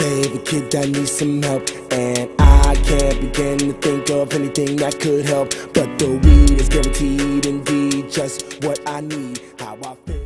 save a kid that needs some help. And I can't begin to think of anything that could help. But the weed is guaranteed indeed, just what I need. How I feel.